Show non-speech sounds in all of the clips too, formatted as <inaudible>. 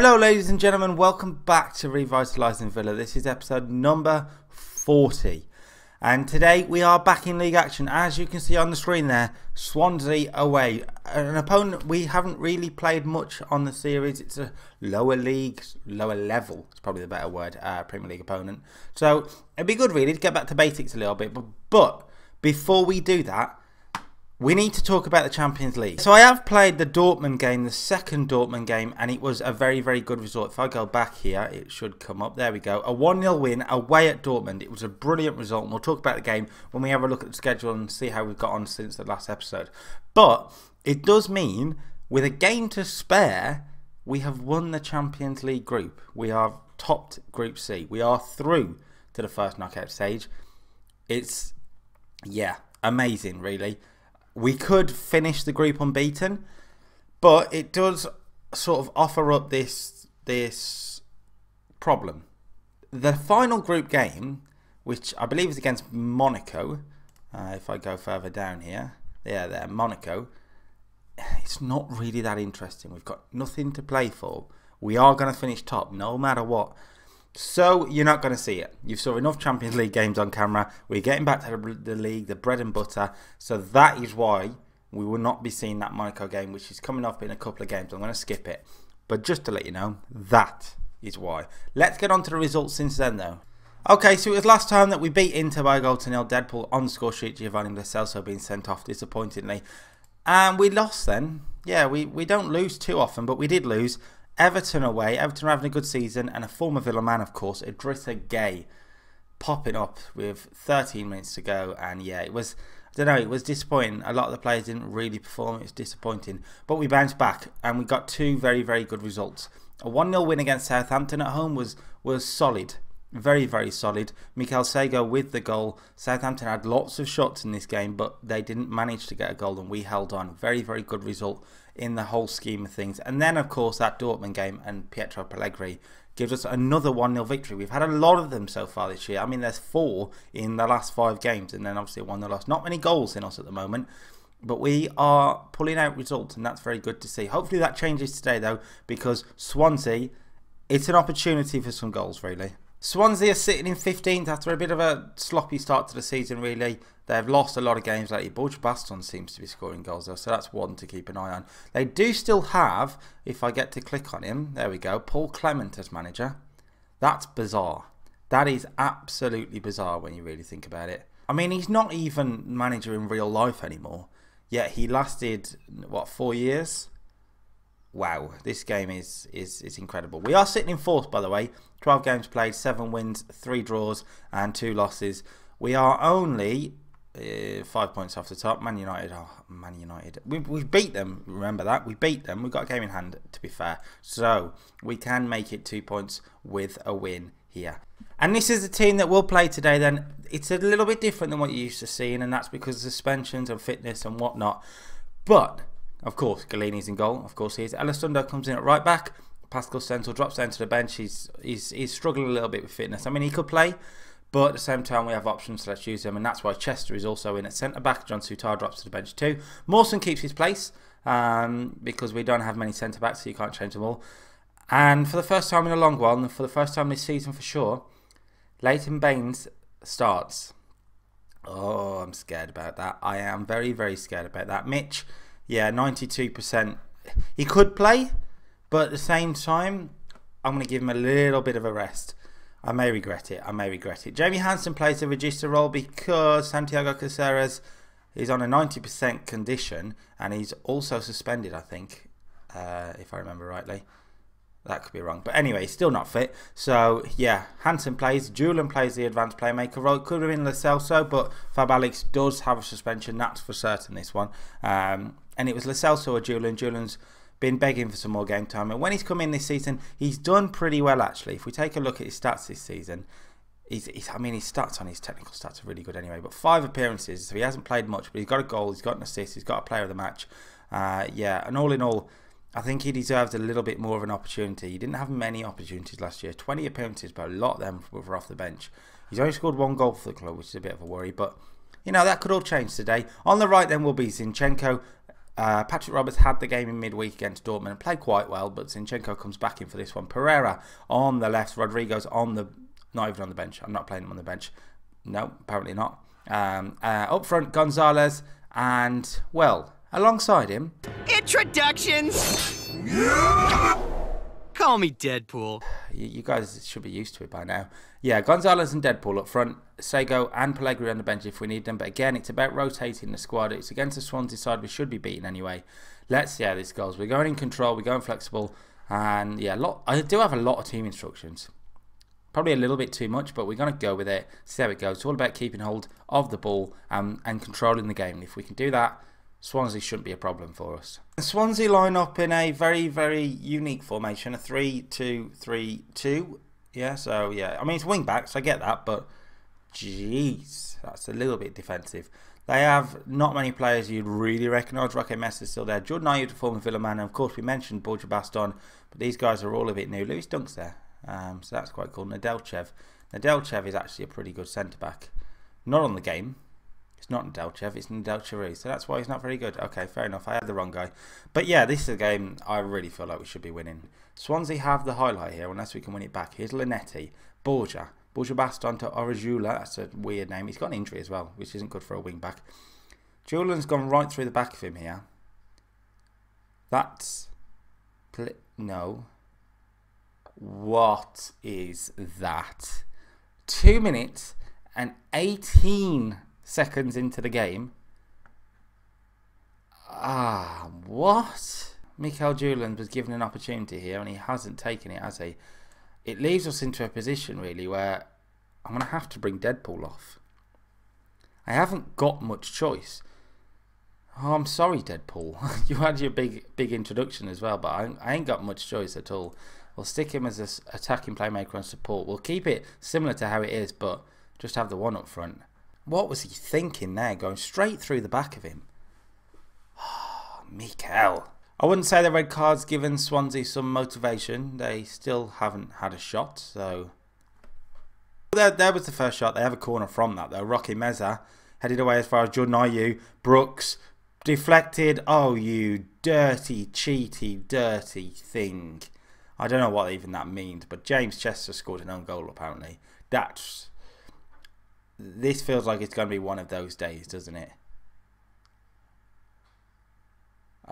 Hello, ladies and gentlemen. Welcome back to Revitalising Villa. This is episode number 40. And today we are back in league action. As you can see on the screen there, Swansea away. An opponent we haven't really played much on the series. It's a lower league, lower level, it's probably the better word, uh, Premier League opponent. So it'd be good really to get back to basics a little bit. But, but before we do that, we need to talk about the Champions League. So I have played the Dortmund game, the second Dortmund game, and it was a very, very good result. If I go back here, it should come up. There we go. A 1-0 win away at Dortmund. It was a brilliant result, and we'll talk about the game when we have a look at the schedule and see how we've got on since the last episode. But it does mean, with a game to spare, we have won the Champions League group. We are topped Group C. We are through to the first knockout stage. It's, yeah, amazing, really we could finish the group unbeaten, but it does sort of offer up this this problem. The final group game, which I believe is against Monaco, uh, if I go further down here, yeah, there, Monaco. It's not really that interesting. We've got nothing to play for. We are going to finish top, no matter what. So you're not going to see it. You've saw enough Champions League games on camera. We're getting back to the, the league, the bread and butter. So that is why we will not be seeing that Monaco game, which is coming up in a couple of games. I'm going to skip it. But just to let you know, that is why. Let's get on to the results since then, though. Okay, so it was last time that we beat Inter by a goal to nil. Deadpool on the score sheet. Giovanni Lo Celso being sent off disappointingly. And we lost then. Yeah, we, we don't lose too often, but we did lose. Everton away. Everton are having a good season, and a former Villa man, of course, Idrissa Gueye, popping up with 13 minutes to go. And yeah, it was, I don't know, it was disappointing. A lot of the players didn't really perform. It was disappointing. But we bounced back, and we got two very, very good results. A 1 0 win against Southampton at home was, was solid. Very, very solid. Mikel Sego with the goal. Southampton had lots of shots in this game, but they didn't manage to get a goal, and we held on. Very, very good result in the whole scheme of things. And then, of course, that Dortmund game and Pietro Pellegrini gives us another 1 0 victory. We've had a lot of them so far this year. I mean, there's four in the last five games, and then obviously 1 0 loss. Not many goals in us at the moment. But we are pulling out results, and that's very good to see. Hopefully, that changes today, though, because Swansea, it's an opportunity for some goals, really. Swansea are sitting in 15th after a bit of a sloppy start to the season, really. They've lost a lot of games lately. Borja Baston seems to be scoring goals, though, so that's one to keep an eye on. They do still have, if I get to click on him, there we go, Paul Clement as manager. That's bizarre. That is absolutely bizarre when you really think about it. I mean, he's not even manager in real life anymore. Yet he lasted, what, four years? Wow, this game is, is, is incredible. We are sitting in fourth, by the way. 12 games played, 7 wins, 3 draws, and 2 losses. We are only uh, 5 points off the top. Man United, oh, Man United. We, we beat them, remember that. We beat them. We've got a game in hand, to be fair. So, we can make it 2 points with a win here. And this is the team that will play today then. It's a little bit different than what you're used to seeing, and that's because of suspensions and fitness and whatnot. But of course, Gollini's in goal. Of course, he is. Comes in at right back. Pascal Stenzel drops down to the bench. He's, he's, he's struggling a little bit with fitness. I mean, he could play, but at the same time, we have options, so let's use them. And that's why Chester is also in at centre back. John Souttar drops to the bench too. Mawson keeps his place um, because we don't have many centre backs, so you can't change them all. And for the first time in a long while, and for the first time this season for sure, Leighton Baines starts. Oh, I'm scared about that. I am very, very scared about that. Mitch yeah, 92%. He could play, but at the same time, I'm going to give him a little bit of a rest. I may regret it. I may regret it. Jamie Hansen plays a regista role because Santiago Caceres is on a 90% condition and he's also suspended, I think, uh, if I remember rightly. That could be wrong. But anyway, still not fit. So, yeah, Hansen plays. Julian plays the advanced playmaker role. Could have been Lo Celso, but Fab Alex does have a suspension. That's for certain, this one. Um, and it was Celso or Julian. Julian's been begging for some more game time. And when he's come in this season, he's done pretty well, actually. If we take a look at his stats this season, he's, he's, I mean, his stats on his technical stats are really good anyway. But five appearances, so he hasn't played much, but he's got a goal, he's got an assist, he's got a player of the match. Uh, yeah, and all in all, I think he deserves a little bit more of an opportunity. He didn't have many opportunities last year. 20 appearances, but a lot of them were off the bench. He's only scored one goal for the club, which is a bit of a worry. But, you know, that could all change today. On the right then will be Zinchenko Uh, Patrick Roberts had the game in midweek against Dortmund and played quite well, but Zinchenko comes back in for this one. Pereira on the left, Rodrigo's on the, not even on the bench. I'm not playing him on the bench. No, apparently not. Um, uh, up front, Gonzalez, and, well, alongside him. Introductions! Call me Deadpool. You, you, guys should be used to it by now. Yeah, Gonzalez and Deadpool up front, Sego and Pellegrini on the bench if we need them. But again, it's about rotating the squad. It's against the Swansea side we should be beating anyway. Let's see how this goes. We're going in control, we're going flexible, and yeah, lot. I do have a lot of team instructions. Probably a little bit too much, but we're going to go with it, see how it goes. It's all about keeping hold of the ball um, and controlling the game. If we can do that, Swansea shouldn't be a problem for us. Swansea line up in a very, very unique formation, a 3-2-3-2. Yeah, so yeah, I mean it's wing backs, I get that, but jeez, that's a little bit defensive. They have not many players you'd really recognise. Roque Mesa is still there. Jordan Ayew to former Villa man, and of course we mentioned Borja Baston, but these guys are all a bit new. Lewis Dunk's there, um, so that's quite cool. Nedelchev. Nedelchev is actually a pretty good centre back. Not on the game, it's not Nedelchev, it's Nedelcheri, so that's why he's not very good. Okay, fair enough, I had the wrong guy. But yeah, this is a game I really feel like we should be winning. Swansea have the highlight here, unless we can win it back. Here's Linetty, Borja, Borja Baston to Orajula, that's a weird name. He's got an injury as well, which isn't good for a wing back. Julian's gone right through the back of him here. That's... No. What is that? Two minutes and 18 seconds into the game. Ah, what? Mikael Julian was given an opportunity here and he hasn't taken it, has he? It leaves us into a position, really, where I'm going to have to bring Deadpool off. I haven't got much choice. Oh, I'm sorry, Deadpool. <laughs> you had your big big introduction as well, but I, I ain't got much choice at all. We'll stick him as an attacking playmaker and support. We'll keep it similar to how it is, but just have the one up front. What was he thinking there, going straight through the back of him? Oh, Mikel. I wouldn't say the red card's given Swansea some motivation. They still haven't had a shot, so... There, there was the first shot. They have a corner from that, though. Roque Mesa headed away as far as Jordan Ayew. Brooks deflected. Oh, you dirty, cheaty, dirty thing. I don't know what even that means, but James Chester scored an own goal, apparently. That's this feels like it's going to be one of those days, doesn't it?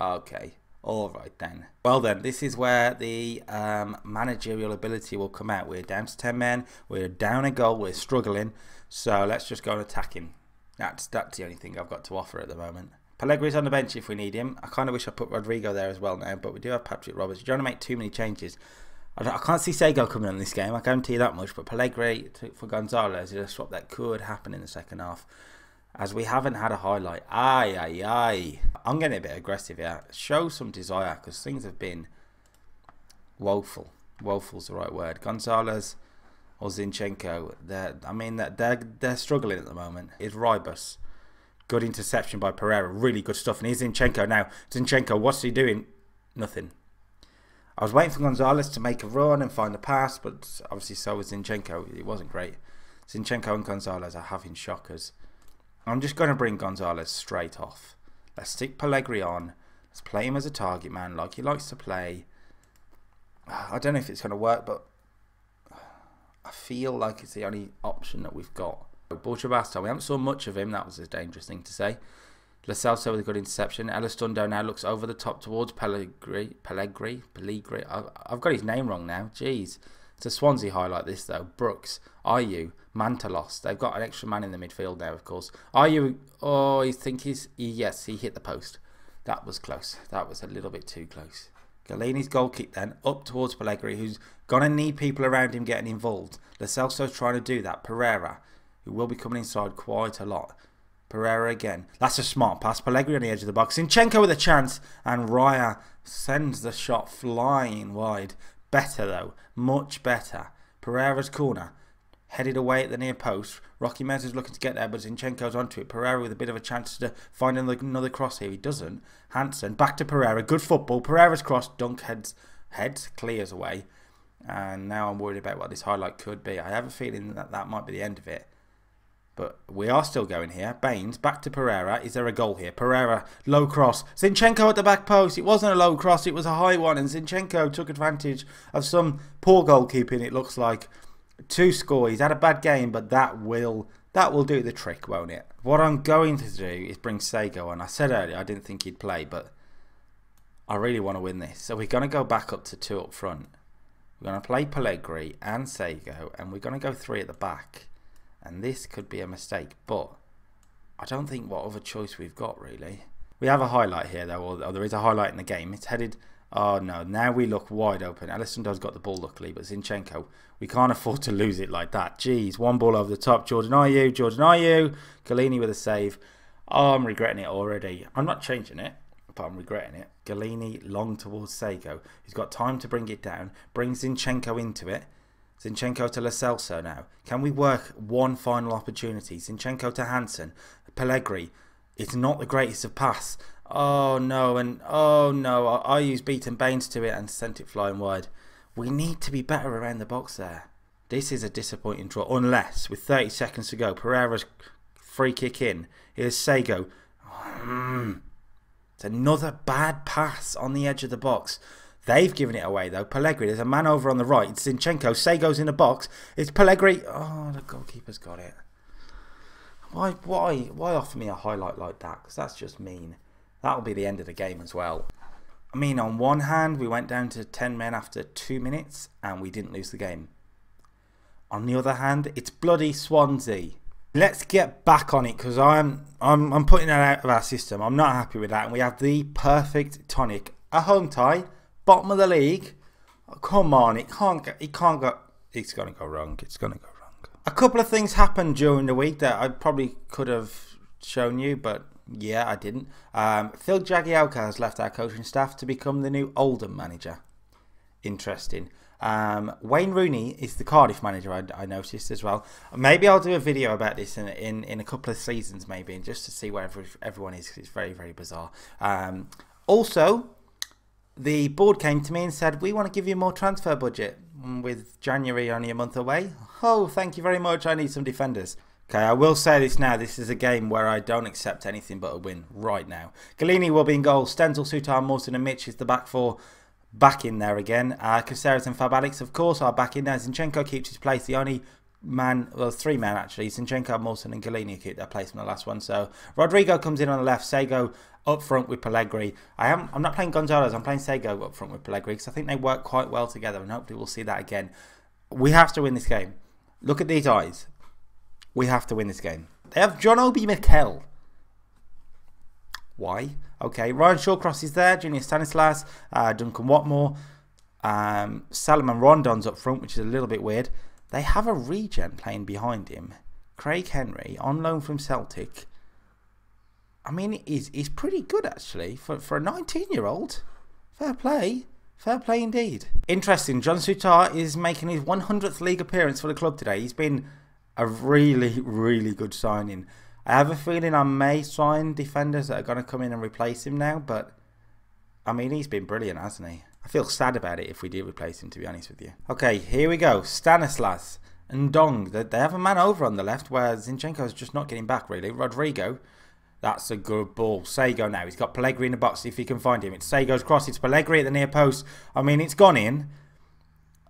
Okay. All right then. Well then, this is where the um, managerial ability will come out. We're down to 10 men. We're down a goal. We're struggling. So let's just go and attack him. That's, that's the only thing I've got to offer at the moment. Pellegrini's on the bench if we need him. I kind of wish I put Rodrigo there as well now, but we do have Patrick Roberts. You don't want to make too many changes. I, I can't see Sego coming on this game. I guarantee you that much. But Pellegrini for Gonzalez is a swap that could happen in the second half. As we haven't had a highlight. Aye, aye, aye. I'm getting a bit aggressive here. Show some desire because things have been woeful. Woeful's the right word. Gonzalez or Zinchenko. They're, I mean, they're, they're struggling at the moment. It's Ribus. Good interception by Pereira. Really good stuff. And here's Zinchenko now. Zinchenko, what's he doing? Nothing. I was waiting for Gonzalez to make a run and find a pass, but obviously so was Zinchenko. It wasn't great. Zinchenko and Gonzalez are having shockers. I'm just going to bring Gonzalez straight off. Let's stick Pellegrini on. Let's play him as a target man like he likes to play. I don't know if it's going to work, but I feel like it's the only option that we've got. Borja Baston, we haven't saw much of him. That was a dangerous thing to say. Celso with a good interception. Elizondo now looks over the top towards Pellegrini. Pellegrini? Pellegrini? I've got his name wrong now. Jeez. It's a Swansea highlight this though. Brooks, Ayew, Mantalos. They've got an extra man in the midfield now, of course. Ayew, oh, I think he's, he, yes, he hit the post. That was close. That was a little bit too close. Gollini's goal kick then, up towards Pellegrini, who's going to need people around him getting involved. Lo trying to do that. Pereira, who will be coming inside quite a lot. Pereira again. That's a smart pass. Pellegrini on the edge of the box. Zinchenko with a chance. And Raya sends the shot flying wide. Better though. Much better. Pereira's corner. Headed away at the near post. Roque Mesa's looking to get there, but Zinchenko's onto it. Pereira with a bit of a chance to find another cross here. He doesn't. Hansen back to Pereira. Good football. Pereira's cross. Dunk heads, heads clears away. And now I'm worried about what this highlight could be. I have a feeling that that might be the end of it. But we are still going here. Baines back to Pereira. Is there a goal here? Pereira, low cross. Zinchenko at the back post. It wasn't a low cross, it was a high one. And Zinchenko took advantage of some poor goalkeeping, it looks like, to score. He's had a bad game, but that will that will do the trick, won't it? What I'm going to do is bring Sago on. I said earlier I didn't think he'd play, but I really want to win this. So we're going to go back up to two up front. We're going to play Pellegrini and Sago, and we're going to go three at the back. And this could be a mistake, but I don't think what other choice we've got, really. We have a highlight here, though, or, there is a highlight in the game. It's headed... Oh, no. Now we look wide open. Alisson does got the ball, luckily, but Zinchenko, we can't <laughs> afford to lose it like that. Jeez, one ball over the top. Jordan Ayew, Jordan Ayew. Gollini with a save. Oh, I'm regretting it already. I'm not changing it but I'm regretting it. Gollini long towards Sago. He's got time to bring it down. Brings Zinchenko into it. Zinchenko to Lo Celso now. Can we work one final opportunity? Zinchenko to Hansen. Pellegrini. It's not the greatest of pass. Oh no, and oh no, I, I used beaten Baines to it and sent it flying wide. We need to be better around the box there. This is a disappointing draw, unless with 30 seconds to go, Pereira's free kick in. Here's Sago. Mm. It's another bad pass on the edge of the box. They've given it away though. Pellegrini, there's a man over on the right. Zinchenko, Sago's in the box. It's Pellegrini. Oh, the goalkeeper's got it. Why, why, why offer me a highlight like that? Because that's just mean. That'll be the end of the game as well. I mean, on one hand, we went down to 10 men after two minutes and we didn't lose the game. On the other hand, it's bloody Swansea. Let's get back on it because I'm, I'm I'm putting that out of our system. I'm not happy with that. And we have the perfect tonic, a home tie, bottom of the league. Oh, come on, it can't go. It can't go. It's gonna go wrong. It's gonna go wrong. A couple of things happened during the week that I probably could have shown you, but yeah, I didn't. Um, Phil Jagielka has left our coaching staff to become the new Oldham manager. Interesting. Um, Wayne Rooney is the Cardiff manager. I, I, noticed as well. Maybe I'll do a video about this in in, in a couple of seasons, maybe, and just to see where every, everyone is. It's very very bizarre. Um, also, the board came to me and said we want to give you more transfer budget with January only a month away. Oh, thank you very much. I need some defenders. Okay, I will say this now. This is a game where I don't accept anything but a win right now. Gollini will be in goal. Stenzel, Souttar, Mawson and Mitch is the back four back in there again. Uh, Caceres and Fab Alex, of course, are back in there. Zinchenko keeps his place. The only man, well, three men actually. Zinchenko, Mawson, and Gollini keep their place from the last one. So Rodrigo comes in on the left. Sego up front with Pellegrini. I am. I'm not playing Gonzalez. I'm playing Sego up front with Pellegrini because I think they work quite well together, and hopefully we'll see that again. We have to win this game. Look at these eyes. We have to win this game. They have John Obi Mikel. Why? Okay, Ryan Shawcross is there, Junior Stanislas, uh, Duncan Watmore, um, Salomon Rondon's up front, which is a little bit weird. They have a regen playing behind him. Craig Henry, on loan from Celtic. I mean, he's, he's pretty good actually for, for a 19 year old. Fair play. Fair play indeed. Interesting, John Souttar is making his 100th league appearance for the club today. He's been a really, really good signing. I have a feeling I may sign defenders that are going to come in and replace him now, but I mean, he's been brilliant, hasn't he? I feel sad about it if we do replace him, to be honest with you. Okay, here we go. Stanislas and Dong. They have a man over on the left where Zinchenko's just not getting back, really. Rodrigo. That's a good ball. Sago now. He's got Pellegrini in the box if he can find him. It's Sago's cross. It's Pellegrini at the near post. I mean, it's gone in.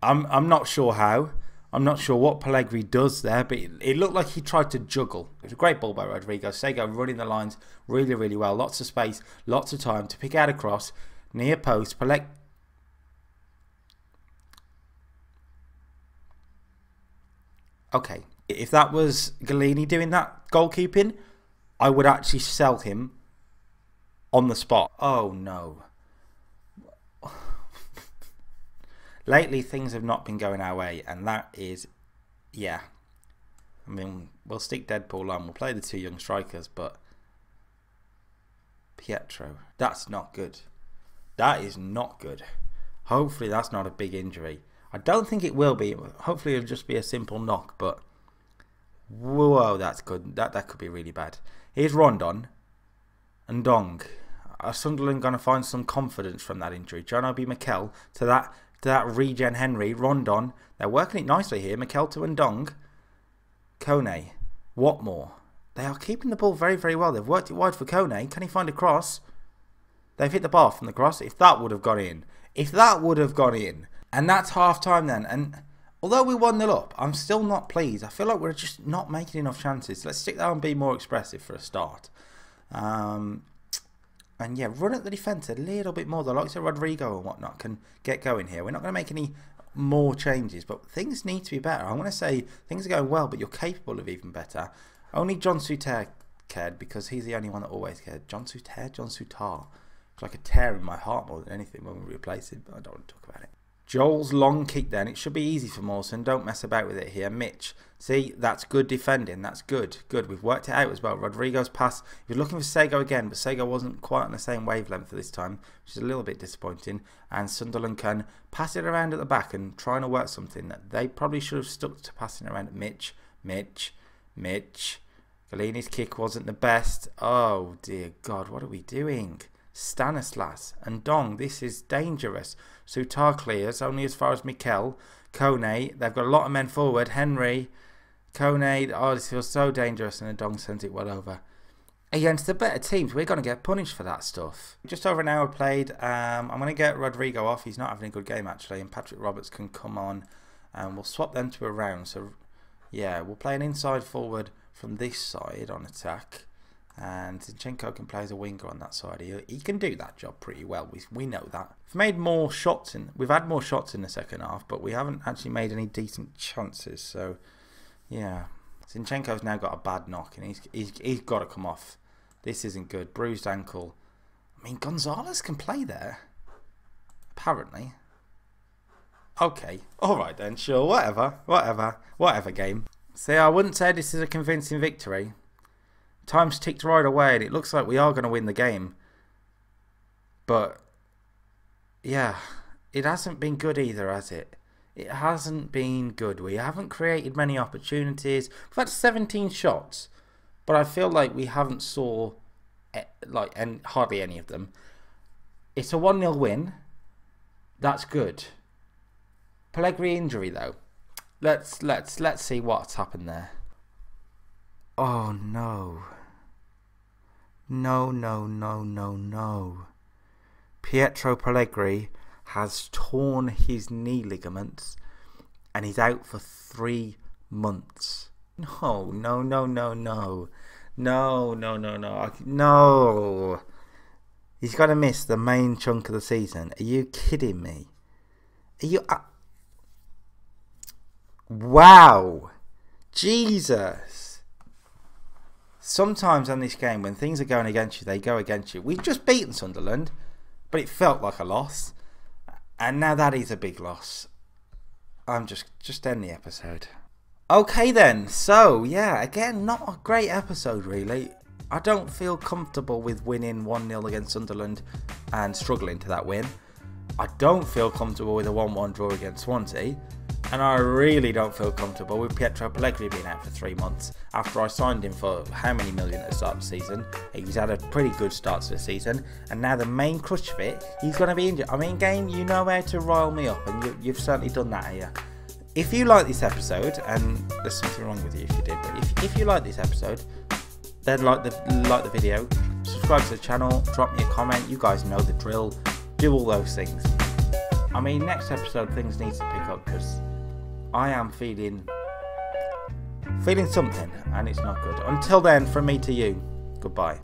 I'm, I'm not sure how. I'm not sure what Pellegrini does there, but it, looked like he tried to juggle. It was a great ball by Rodrigo. Sago running the lines really, really well. Lots of space, lots of time to pick out a cross. Near post, Pellegrini. Okay, if that was Gollini doing that goalkeeping, I would actually sell him on the spot. Oh no. lately things have not been going our way, and that is, yeah. I mean, we'll stick Deadpool on. We'll play the two young strikers, but Pietro, that's not good. That is not good. Hopefully, that's not a big injury. I don't think it will be. Hopefully, it'll just be a simple knock, but whoa, that's good. That that could be really bad. Here's Rondon and Dong. Are Sunderland going to find some confidence from that injury? John Obi Mikel to that to that regen Henry, Rondon. They're working it nicely here. Mikelto and Dong. Kone. Watmore. They are keeping the ball very, very well. They've worked it wide for Kone. Can he find a cross? They've hit the bar from the cross. If that would have gone in. If that would have gone in. And that's half time then. And although we 1 0 up, I'm still not pleased. I feel like we're just not making enough chances. Let's stick there and be more expressive for a start. Um, and yeah, run at the defence a little bit more. The likes of Rodrigo and whatnot can get going here. We're not going to make any more changes, but things need to be better. I want to say things are going well, but you're capable of even better. Only John Souttar cared because he's the only one that always cared. John Souttar? John Souttar. It's like a tear in my heart more than anything when we replace him, but I don't want to talk about it. Joel's long kick then. It should be easy for Mawson. Don't mess about with it here. Mitch. See, that's good defending. That's good. Good. We've worked it out as well. Rodrigo's pass. Was looking for Sego again, but Sego wasn't quite on the same wavelength this time, which is a little bit disappointing. And Sunderland can pass it around at the back and trying to work something that they probably should have stuck to passing around at Mitch. Mitch. Mitch. Gollini's kick wasn't the best. Oh, dear God. What are we doing? Stanislas and Dong. This is dangerous. Souttar clears only as far as Mikel. Kone. They've got a lot of men forward. Henry. Kone. Oh, this feels so dangerous. And Dong sends it well over. Against the better teams, we're going to get punished for that stuff. Just over an hour played. Um, I'm going to get Rodrigo off. He's not having a good game, actually. And Patrick Roberts can come on. And we'll swap them to a round. So, yeah, we'll play an inside forward from this side on attack and Zinchenko can play as a winger on that side. He, he can do that job pretty well. We, we know that. We've made more shots in. We've had more shots in the second half, but we haven't actually made any decent chances. So, yeah, Zinchenko's now got a bad knock, and he's he's he's got to come off. This isn't good. Bruised ankle. I mean, Gonzalez can play there. Apparently. Okay. All right then. Sure. Whatever. Whatever. Whatever. Game. See, I wouldn't say this is a convincing victory. Time's ticked right away, and it looks like we are going to win the game. But, yeah, it hasn't been good either, has it? It hasn't been good. We haven't created many opportunities. We've had 17 shots, but I feel like we haven't saw eh, like and hardly any of them. It's a 1-0 win. That's good. Pellegrini injury though. Let's let's let's see what's happened there. Oh no. No, no, no, no, no. Pietro Pellegrini has torn his knee ligaments and he's out for three months. No, no, no, no, no. No, no, no, no. No. He's going to miss the main chunk of the season. Are you kidding me? Are you. Uh... Wow. Jesus sometimes in this game, when things are going against you, they go against you. We've just beaten Sunderland, but it felt like a loss. And now that is a big loss. I'm just, just end the episode. Okay then, so yeah, again, not a great episode really. I don't feel comfortable with winning 1-0 against Sunderland and struggling to that win. I don't feel comfortable with a 1-1 draw against Swansea. And I really don't feel comfortable with Pietro Pellegrini being out for three months after I signed him for how many million at the start of the season. He's had a pretty good start to the season, and now the main crutch of it, he's going to be injured. I mean, game, you know how to rile me up, and you, have certainly done that here. If you like this episode, and there's something wrong with you if you did, but if, if you like this episode, then like the like the video, subscribe to the channel, drop me a comment. You guys know the drill. Do all those things. I mean, next episode things need to pick up because I am feeling feeling something and it's not good. Until then, from me to you, goodbye.